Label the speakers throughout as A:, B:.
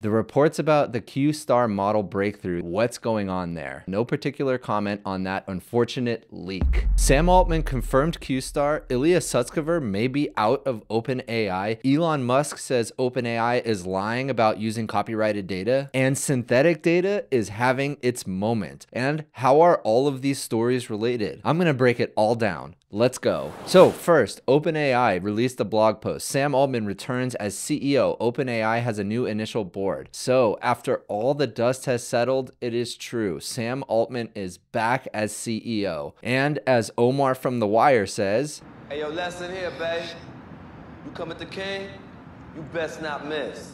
A: The reports about the Q Star model breakthrough, what's going on there? No particular comment on that unfortunate leak. Sam Altman confirmed Q Star. Ilya Sutskever may be out of OpenAI. Elon Musk says OpenAI is lying about using copyrighted data. And synthetic data is having its moment. And how are all of these stories related? I'm going to break it all down. Let's go. So, first, OpenAI released a blog post. Sam Altman returns as CEO. OpenAI has a new initial board. So, after all the dust has settled, it is true. Sam Altman is back as CEO. And as Omar from The Wire says,
B: Hey, yo, lesson here, babe. You come at the king, you best not miss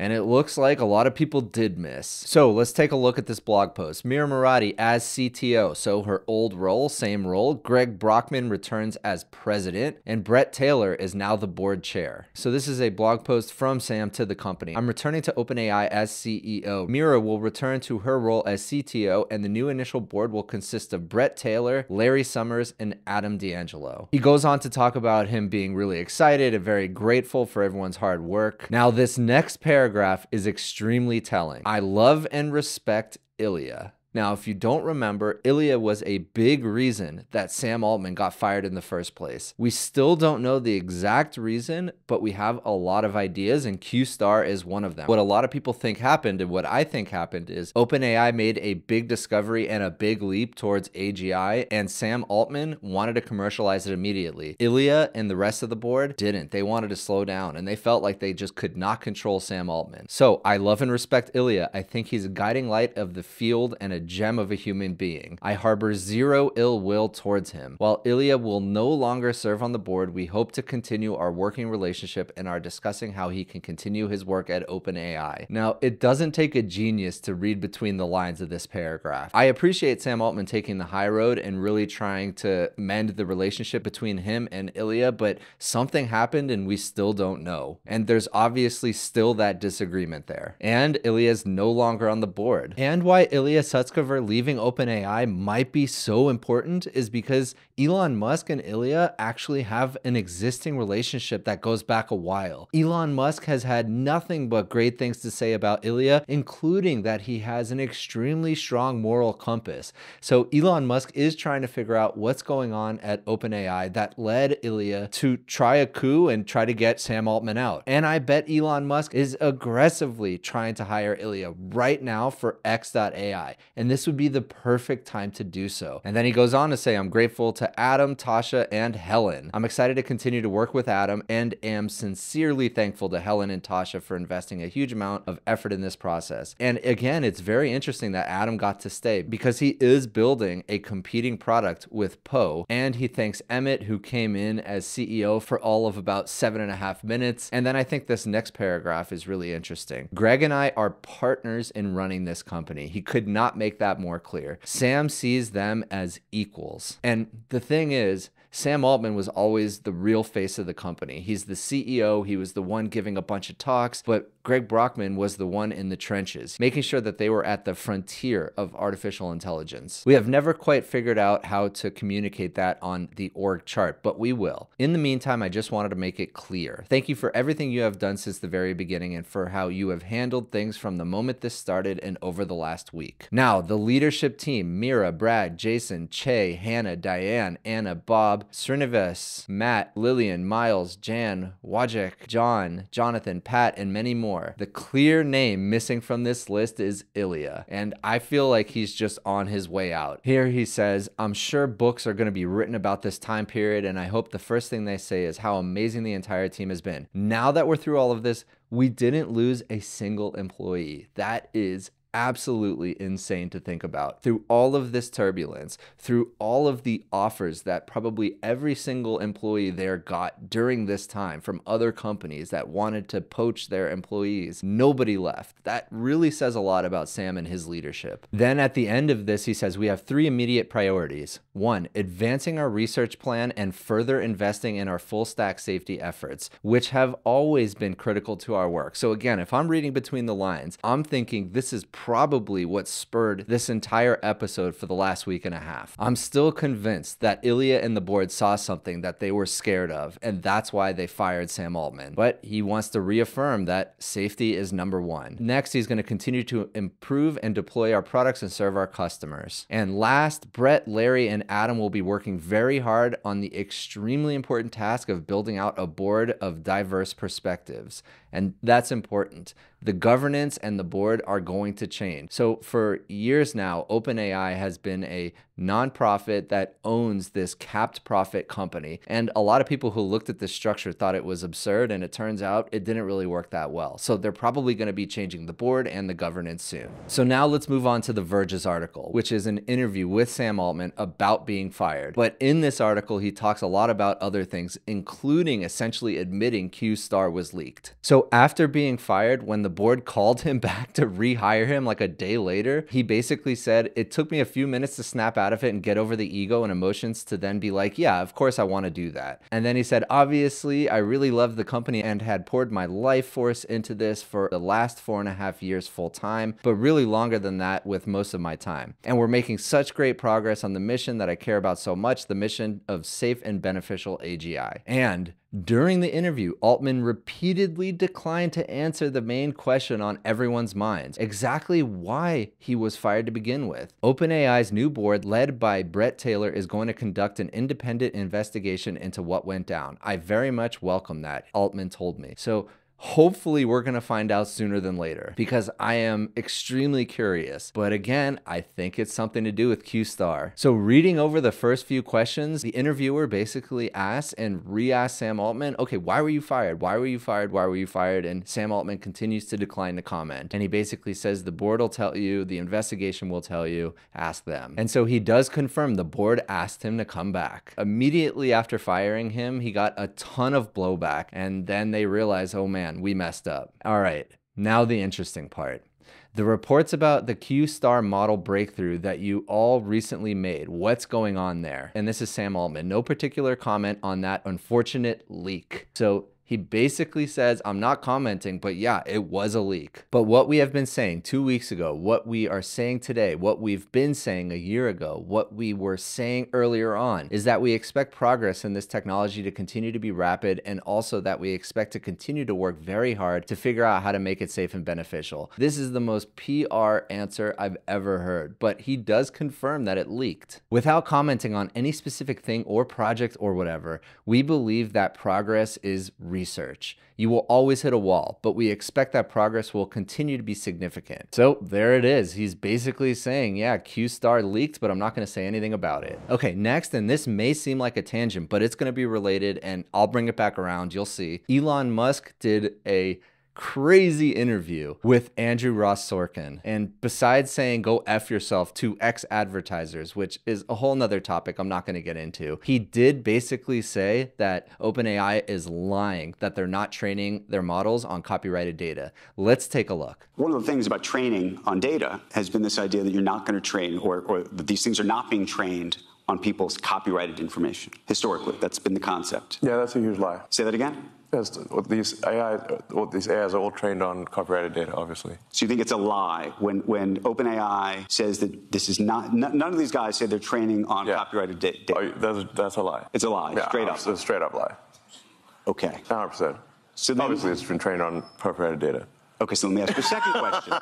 A: and it looks like a lot of people did miss. So let's take a look at this blog post. Mira Murati as CTO, so her old role, same role. Greg Brockman returns as president, and Bret Taylor is now the board chair. So this is a blog post from Sam to the company. I'm returning to OpenAI as CEO. Mira will return to her role as CTO, and the new initial board will consist of Bret Taylor, Larry Summers, and Adam D'Angelo. He goes on to talk about him being really excited and very grateful for everyone's hard work. Now, this next paragraph paragraph is extremely telling. I love and respect Ilya. Now, if you don't remember, Ilya was a big reason that Sam Altman got fired in the first place. We still don't know the exact reason, but we have a lot of ideas, and Q Star is one of them. What a lot of people think happened, and what I think happened, is OpenAI made a big discovery and a big leap towards AGI, and Sam Altman wanted to commercialize it immediately. Ilya and the rest of the board didn't. They wanted to slow down, and they felt like they just could not control Sam Altman. So I love and respect Ilya. I think he's a guiding light of the field and a gem of a human being. I harbor zero ill will towards him. While Ilya will no longer serve on the board, we hope to continue our working relationship and are discussing how he can continue his work at OpenAI. Now, it doesn't take a genius to read between the lines of this paragraph. I appreciate Sam Altman taking the high road and really trying to mend the relationship between him and Ilya, but something happened and we still don't know. And there's obviously still that disagreement there. And Ilya's no longer on the board. And why Ilya Sutskever Zuckerberg leaving OpenAI might be so important is because Elon Musk and Ilya actually have an existing relationship that goes back a while. Elon Musk has had nothing but great things to say about Ilya, including that he has an extremely strong moral compass. So Elon Musk is trying to figure out what's going on at OpenAI that led Ilya to try a coup and try to get Sam Altman out. And I bet Elon Musk is aggressively trying to hire Ilya right now for X.AI. And this would be the perfect time to do so. And then he goes on to say, I'm grateful to Adam, Tasha, and Helen. I'm excited to continue to work with Adam and am sincerely thankful to Helen and Tasha for investing a huge amount of effort in this process. And again, it's very interesting that Adam got to stay because he is building a competing product with Poe. And he thanks Emmett, who came in as CEO for all of about seven and a half minutes. And then I think this next paragraph is really interesting. Greg and I are partners in running this company. He could not make that more clear. Sam sees them as equals. And the the thing is, Sam Altman was always the real face of the company. He's the CEO, he was the one giving a bunch of talks, but Greg Brockman was the one in the trenches, making sure that they were at the frontier of artificial intelligence. We have never quite figured out how to communicate that on the org chart, but we will. In the meantime, I just wanted to make it clear. Thank you for everything you have done since the very beginning and for how you have handled things from the moment this started and over the last week. Now, the leadership team Mira, Brad, Jason, Che, Hannah, Diane, Anna, Bob, Srinivas, Matt, Lilian, Miles, Jan, Wojciech, John, Jonathan, Pat, and many more. The clear name missing from this list is Ilya, and I feel like he's just on his way out. Here he says, I'm sure books are going to be written about this time period, and I hope the first thing they say is how amazing the entire team has been. Now that we're through all of this, we didn't lose a single employee. That is absolutely insane to think about. Through all of this turbulence, through all of the offers that probably every single employee there got during this time from other companies that wanted to poach their employees, nobody left. That really says a lot about Sam and his leadership. Then at the end of this, he says, We have three immediate priorities. One, advancing our research plan and further investing in our full stack safety efforts, which have always been critical to our work. So, again, if I'm reading between the lines, I'm thinking this is probably what spurred this entire episode for the last week and a half. I'm still convinced that Ilya and the board saw something that they were scared of, and that's why they fired Sam Altman. But he wants to reaffirm that safety is number one. Next, he's going to continue to improve and deploy our products and serve our customers. And last, Bret, Larry, and Adam will be working very hard on the extremely important task of building out a board of diverse perspectives. And that's important. The governance and the board are going to change. So, for years now, OpenAI has been a nonprofit that owns this capped profit company. And a lot of people who looked at this structure thought it was absurd. And it turns out it didn't really work that well. So, they're probably going to be changing the board and the governance soon. So, now let's move on to The Verge's article, which is an interview with Sam Altman about being fired. But in this article, he talks a lot about other things, including essentially admitting Q Star was leaked. So, after being fired, when the board called him back to rehire him like a day later, he basically said, It took me a few minutes to snap out of it and get over the ego and emotions to then be like, Yeah, of course I want to do that. And then he said, Obviously, I really loved the company and had poured my life force into this for the last four and a half years full time, but really longer than that with most of my time. And we're making such great progress on the mission that I care about so much the mission of safe and beneficial AGI. And during the interview, Altman repeatedly declined to answer the main question on everyone's minds exactly why he was fired to begin with. OpenAI's new board, led by Bret Taylor, is going to conduct an independent investigation into what went down. I very much welcome that, Altman told me. So, Hopefully, we're going to find out sooner than later because I am extremely curious. But again, I think it's something to do with Q Star. So, reading over the first few questions, the interviewer basically asked and re asked Sam Altman, okay, why were you fired? Why were you fired? Why were you fired? And Sam Altman continues to decline to comment. And he basically says, the board will tell you, the investigation will tell you, ask them. And so he does confirm the board asked him to come back. Immediately after firing him, he got a ton of blowback. And then they realized, oh man, man, we messed up. All right, now the interesting part. The reports about the Q star model breakthrough that you all recently made. What's going on there? And this is Sam Altman. No particular comment on that unfortunate leak. So he basically says, I'm not commenting, but yeah, it was a leak. But what we have been saying two weeks ago, what we are saying today, what we've been saying a year ago, what we were saying earlier on is that we expect progress in this technology to continue to be rapid and also that we expect to continue to work very hard to figure out how to make it safe and beneficial. This is the most PR answer I've ever heard, but he does confirm that it leaked. Without commenting on any specific thing or project or whatever, we believe that progress is real research. You will always hit a wall, but we expect that progress will continue to be significant. So there it is. He's basically saying, yeah, Q star leaked, but I'm not going to say anything about it. Okay, next, and this may seem like a tangent, but it's going to be related, and I'll bring it back around. You'll see. Elon Musk did a crazy interview with Andrew Ross Sorkin. And besides saying go F yourself to X advertisers, which is a whole nother topic I'm not going to get into, he did basically say that OpenAI is lying, that they're not training their models on copyrighted data. Let's take a look.
C: One of the things about training on data has been this idea that you're not going to train or, or that these things are not being trained on people's copyrighted information. Historically, that's been the concept.
D: Yeah, that's a huge lie.
C: Say that again?
D: Yes, these AI, these AIs are all trained on copyrighted data, obviously.
C: So you think it's a lie when when OpenAI says that this is not? None of these guys say they're training on yeah. copyrighted data.
D: Oh, that's, that's a lie.
C: It's a lie.
D: Yeah,
C: straight up.
D: It's a straight up lie.
C: Okay.
D: 100 percent. So then, obviously, it's been trained on copyrighted data.
C: Okay, so let me ask you a second question,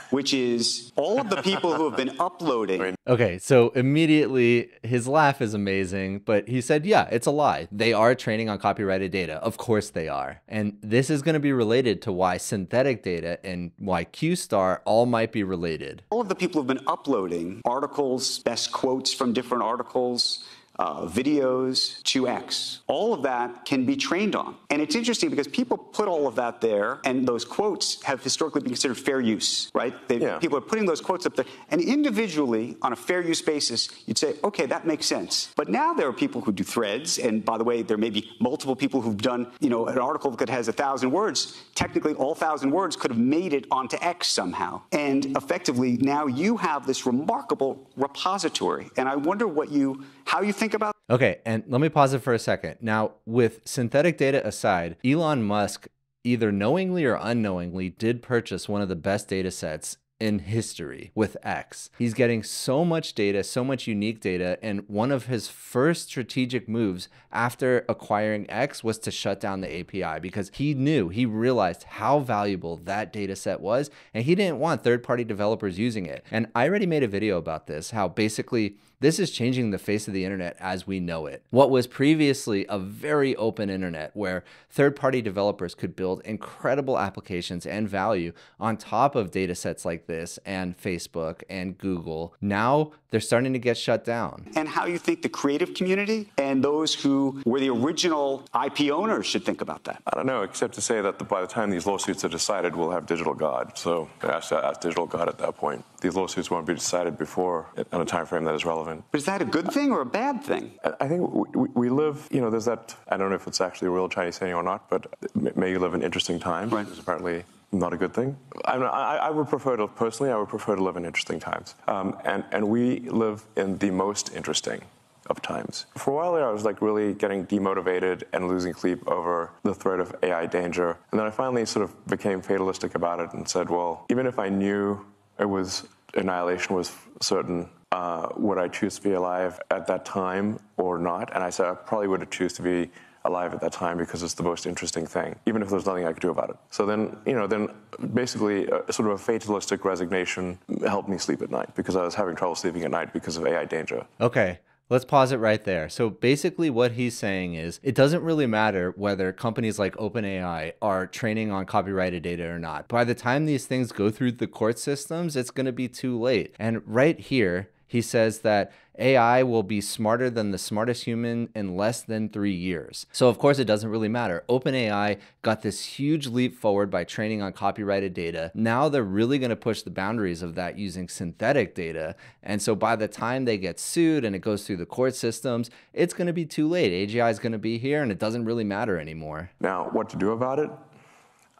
C: which is all of the people who have been uploading.
A: Okay, so immediately his laugh is amazing, but he said, yeah, it's a lie. They are training on copyrighted data. Of course they are. And this is going to be related to why synthetic data and why QStar all might be related.
C: All of the people who have been uploading articles, best quotes from different articles, uh, videos, to X. All of that can be trained on. And it's interesting because people put all of that there, and those quotes have historically been considered fair use, right? They, yeah. People are putting those quotes up there. And individually, on a fair use basis, you'd say, okay, that makes sense. But now there are people who do threads, and by the way, there may be multiple people who've done, you know, an article that has a thousand words. Technically, all thousand words could have made it onto X somehow. And effectively, now you have this remarkable repository. And I wonder what you, how you think about.
A: Okay, and let me pause it for a second. Now, with synthetic data aside, Elon Musk either knowingly or unknowingly did purchase one of the best data sets in history with X. He's getting so much data, so much unique data, and one of his first strategic moves after acquiring X was to shut down the API because he knew, he realized how valuable that data set was, and he didn't want third-party developers using it. And I already made a video about this, how basically this is changing the face of the internet as we know it. What was previously a very open internet where third party developers could build incredible applications and value on top of data sets like this and Facebook and Google, now they're starting to get shut down.
C: And how you think the creative community and those who were the original IP owners should think about that.
D: I don't know, except to say that by the time these lawsuits are decided, we'll have digital God. So ask, ask digital God at that point. These lawsuits won't be decided before on a time frame that is relevant.
C: But is that a good thing or a bad thing?
D: I think we, we live, you know, there's that, I don't know if it's actually a real Chinese saying or not, but may you live in interesting times.
C: Right.
D: It's apparently not a good thing. I, I, would prefer to, personally, I would prefer to live in interesting times. Um, and, and we live in the most interesting of times. For a while there, I was like really getting demotivated and losing sleep over the threat of AI danger. And then I finally sort of became fatalistic about it and said, well, even if I knew it was annihilation was certain, uh, would I choose to be alive at that time or not? And I said I probably would have choose to be alive at that time because it's the most interesting thing, even if there's nothing I could do about it. So then, you know, then basically a, sort of a fatalistic resignation helped me sleep at night because I was having trouble sleeping at night because of AI danger.
A: Okay. Let's pause it right there. So basically, what he's saying is it doesn't really matter whether companies like OpenAI are training on copyrighted data or not. By the time these things go through the court systems, it's going to be too late. And right here, he says that AI will be smarter than the smartest human in less than three years. So, of course, it doesn't really matter. OpenAI got this huge leap forward by training on copyrighted data. Now they're really going to push the boundaries of that using synthetic data. And so, by the time they get sued and it goes through the court systems, it's going to be too late. AGI is going to be here and it doesn't really matter anymore.
D: Now, what to do about it?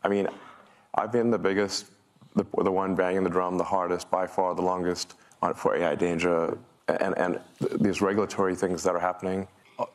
D: I mean, I've been the biggest, the, the one banging the drum the hardest, by far the longest for AI danger and, and these regulatory things that are happening,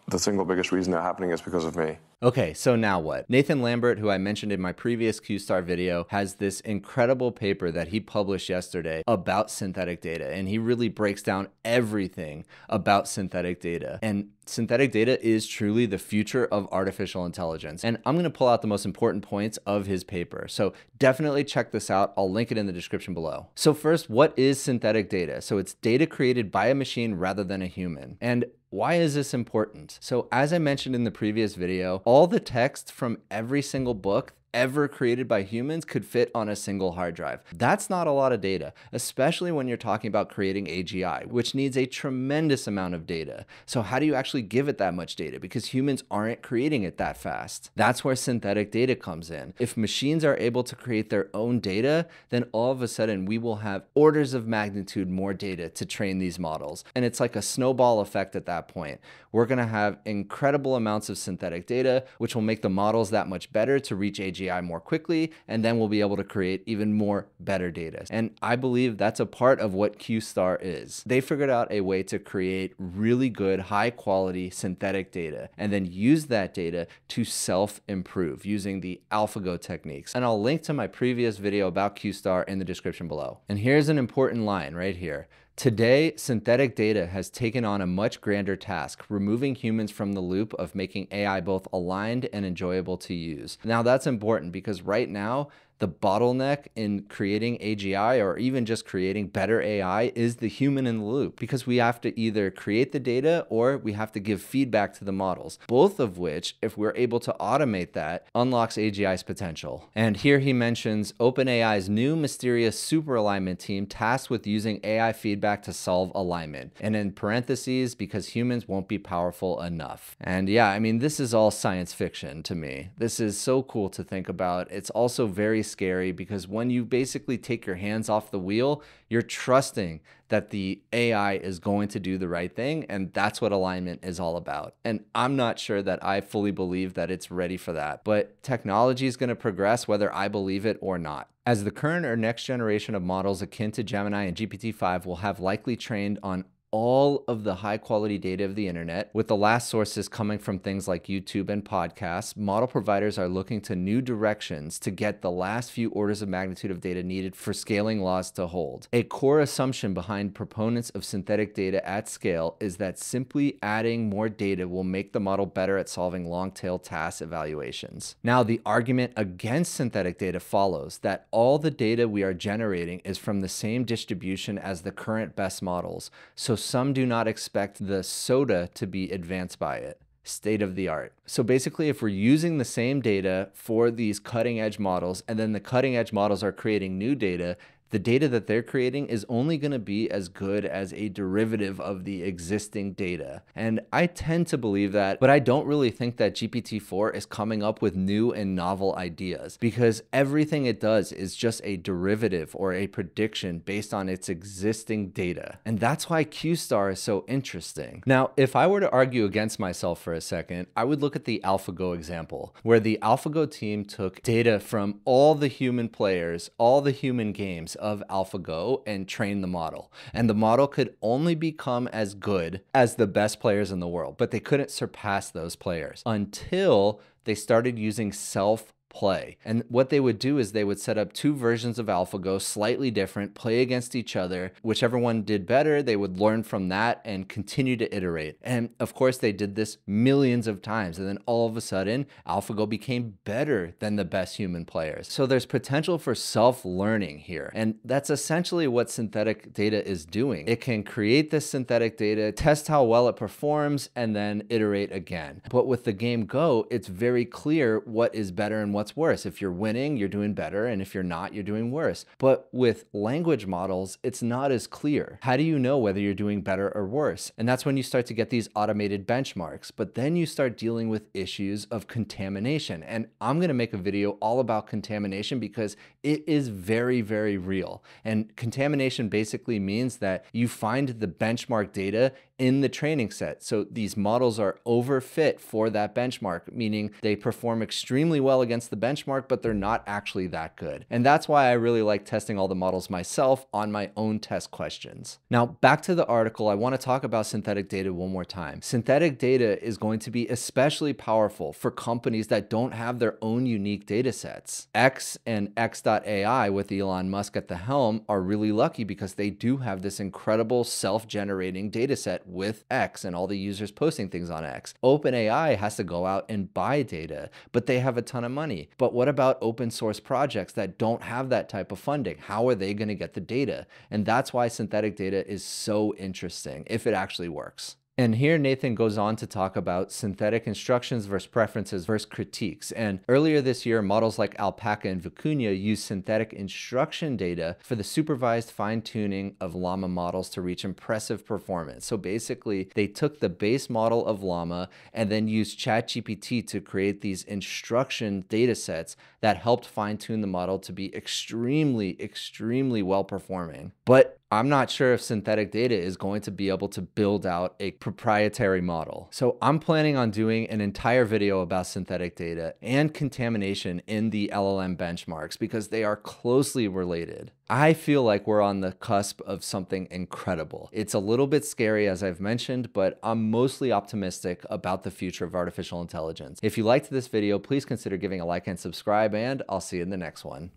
D: the single biggest reason they're happening is because of me.
A: Okay, so now what? Nathan Lambert, who I mentioned in my previous QStar video, has this incredible paper that he published yesterday about synthetic data, and he really breaks down everything about synthetic data. And synthetic data is truly the future of artificial intelligence. And I'm going to pull out the most important points of his paper. So definitely check this out. I'll link it in the description below. So first, what is synthetic data? So it's data created by a machine rather than a human. And why is this important? So as I mentioned in the previous video, all the text from every single book ever created by humans could fit on a single hard drive. That's not a lot of data, especially when you're talking about creating AGI, which needs a tremendous amount of data. So how do you actually give it that much data? Because humans aren't creating it that fast. That's where synthetic data comes in. If machines are able to create their own data, then all of a sudden we will have orders of magnitude more data to train these models. And it's like a snowball effect at that point. We're gonna have incredible amounts of synthetic data, which will make the models that much better to reach AGI AGI more quickly, and then we'll be able to create even more better data. And I believe that's a part of what QStar is. They figured out a way to create really good, high quality synthetic data and then use that data to self improve using the AlphaGo techniques. And I'll link to my previous video about QStar in the description below. And here's an important line right here. Today, synthetic data has taken on a much grander task, removing humans from the loop of making AI both aligned and enjoyable to use. Now, that's important because right now, the bottleneck in creating AGI or even just creating better AI is the human in the loop because we have to either create the data or we have to give feedback to the models, both of which, if we're able to automate that, unlocks AGI's potential. And here he mentions OpenAI's new mysterious super alignment team tasked with using AI feedback to solve alignment. And in parentheses, because humans won't be powerful enough. And yeah, I mean, this is all science fiction to me. This is so cool to think about. It's also very scary because when you basically take your hands off the wheel, you're trusting that the AI is going to do the right thing. And that's what alignment is all about. And I'm not sure that I fully believe that it's ready for that, but technology is going to progress whether I believe it or not. As the current or next generation of models akin to Gemini and GPT 5 will have likely trained on all of the high quality data of the internet, with the last sources coming from things like YouTube and podcasts, model providers are looking to new directions to get the last few orders of magnitude of data needed for scaling laws to hold. A core assumption behind proponents of synthetic data at scale is that simply adding more data will make the model better at solving long tail task evaluations. Now, the argument against synthetic data follows that all the data we are generating is from the same distribution as the current best models, so some do not expect the SOTA to be advanced by it state of the art. So basically, if we're using the same data for these cutting edge models, and then the cutting edge models are creating new data, the data that they're creating is only going to be as good as a derivative of the existing data. And I tend to believe that, but I don't really think that GPT-4 is coming up with new and novel ideas because everything it does is just a derivative or a prediction based on its existing data. And that's why Q-Star is so interesting. Now, if I were to argue against myself for a second, I would look at the AlphaGo example, where the AlphaGo team took data from all the human players, all the human games of AlphaGo and train the model. And the model could only become as good as the best players in the world, but they couldn't surpass those players until they started using self play. And what they would do is they would set up two versions of AlphaGo, slightly different, play against each other. Whichever one did better, they would learn from that and continue to iterate. And of course, they did this millions of times. And then all of a sudden, AlphaGo became better than the best human players. So there's potential for self learning here. And that's essentially what synthetic data is doing. It can create this synthetic data, test how well it performs, and then iterate again. But with the game Go, it's very clear what is better and what what's worse. If you're winning, you're doing better, and if you're not, you're doing worse. But with language models, it's not as clear. How do you know whether you're doing better or worse? And that's when you start to get these automated benchmarks. But then you start dealing with issues of contamination. And I'm gonna make a video all about contamination because it is very, very real. And contamination basically means that you find the benchmark data in the training set. So these models are overfit for that benchmark, meaning they perform extremely well against the benchmark, but they're not actually that good. And that's why I really like testing all the models myself on my own test questions. Now, back to the article, I want to talk about synthetic data one more time. Synthetic data is going to be especially powerful for companies that don't have their own unique data sets. X and X.AI with Elon Musk at the helm are really lucky because they do have this incredible self-generating data set with X and all the users posting things on X. OpenAI has to go out and buy data, but they have a ton of money. But what about open source projects that don't have that type of funding? How are they going to get the data? And that's why synthetic data is so interesting if it actually works. And here Nathan goes on to talk about synthetic instructions versus preferences versus critiques. And earlier this year, models like Alpaca and Vicuña used synthetic instruction data for the supervised fine tuning of Llama models to reach impressive performance. So basically, they took the base model of Llama and then used ChatGPT to create these instruction data sets that helped fine tune the model to be extremely, extremely well performing. But I'm not sure if synthetic data is going to be able to build out a proprietary model. So I'm planning on doing an entire video about synthetic data and contamination in the LLM benchmarks because they are closely related. I feel like we're on the cusp of something incredible. It's a little bit scary, as I've mentioned, but I'm mostly optimistic about the future of artificial intelligence. If you liked this video, please consider giving a like and subscribe, and I'll see you in the next one.